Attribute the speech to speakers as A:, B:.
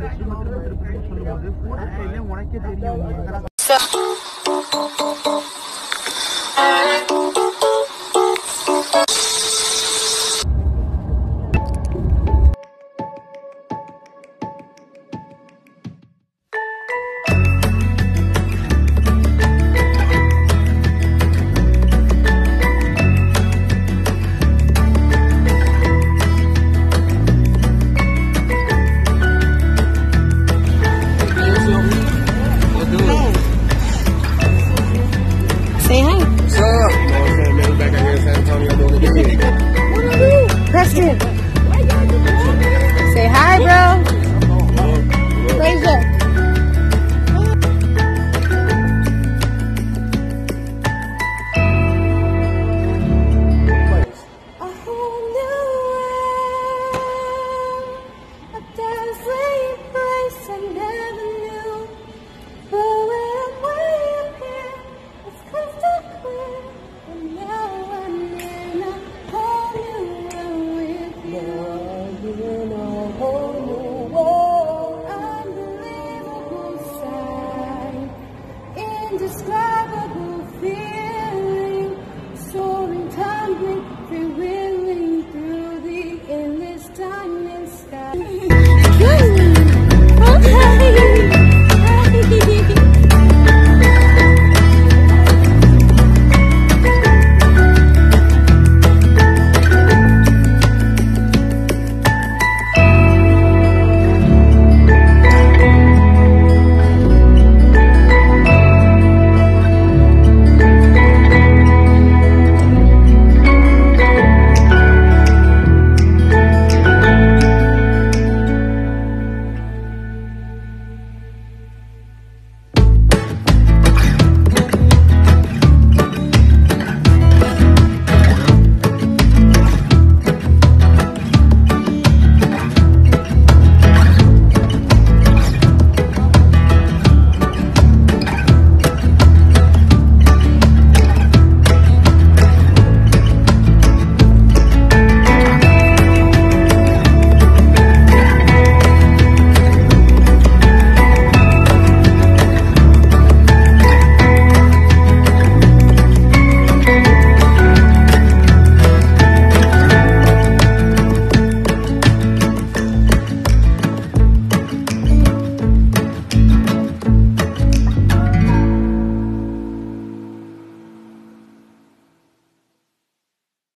A: வெற்றி மாவட்டம் சொல்லும்போது போன உனக்கே தெரியும். sana